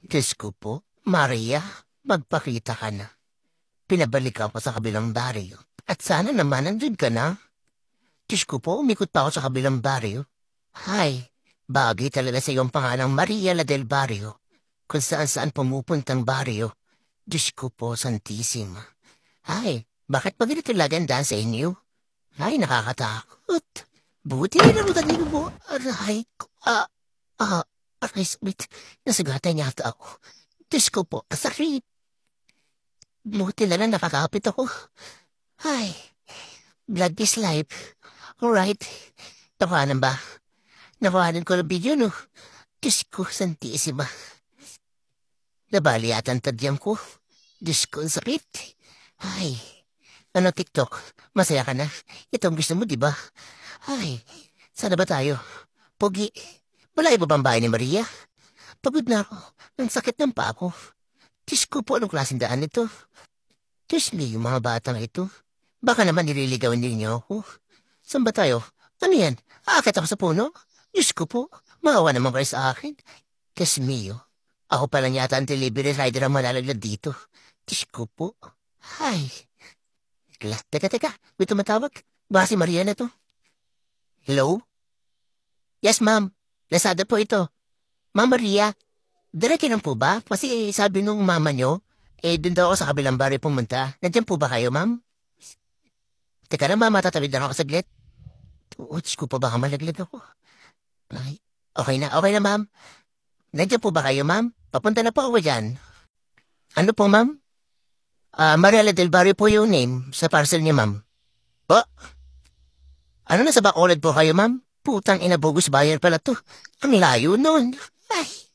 Diyos ko po, Maria, magpakita ka na. Pinabalik ako sa kabilang baryo. At sana naman nandun ka na. Diyos ko po, umikot pa ako sa kabilang baryo. Hay, bagay talaga sa iyong pangalang Maria la del Barrio. Kung saan saan pumupuntang baryo. Diyos ko po, Santissima. Hay, bakit ba ganito lagi ang daan sa inyo? Ay, nakakatakot. Buti na naman niyo po. Aray ko. Ah, ah, aray, smith. Nasagatan niya ako. Diyos ko po, sakit. Buti na lang nakakapit ako. Ay, blood is life. Alright. Nakuhanan ba? Nakuhanan ko ng video, no? Diyos ko, santisima. Nabali yata ang tadyam ko. Diyos ko, ang sakit. Ay, ano TikTok? Masaya ka na? Ito ang gusto mo, di ba? Ay, sana ba tayo? Pogi, wala iba bang bahay ni Maria? Pagod na ako. Ang sakit ng pa ako. Diyos ko po, anong klaseng daan ito? Diyos me, yung mga batang ito. Baka naman nililigawan ninyo ako. Saan ba tayo? Ano yan? Aakit ako sa puno? Diyos ko po, maawa naman kayo sa akin. Diyos mio, ako pa lang yata ang delivery rider ang malalaglag dito. Diyos ko po. Ay. Teka, teka. May tumatawag. Baka si Maria na to. Hello? Yes, ma'am. Lazada po ito. Ma'am Maria, diretso lang po ba? Kasi sabi nung mama nyo, eh, dun daw ako sa kabilang bari pumunta. Nandiyan po ba kayo, ma'am? Teka na, ma'am. Matatawid lang ako saglit. Tuots ko pa baka malaglag ako. Ay, okay na, okay na, ma'am. Nandiyan po ba kayo, ma'am? Papunta na po ako dyan. Ano po, ma'am? Ah, Mariela Del Barrio po yung name sa parcel niya, ma'am. Po? Ano na sa Bacolod po kayo, ma'am? Putang ina bogus buyer pala to. Ang layo nun. Ay.